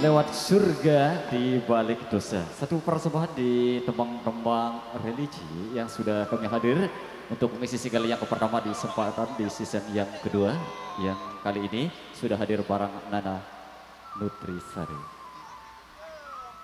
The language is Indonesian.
lewat surga di balik dosa. Satu persembahan di tembang-tembang religi yang sudah kami hadir untuk mengisi segala yang pertama di kesempatan di season yang kedua yang kali ini sudah hadir barang Nana Nutrisari.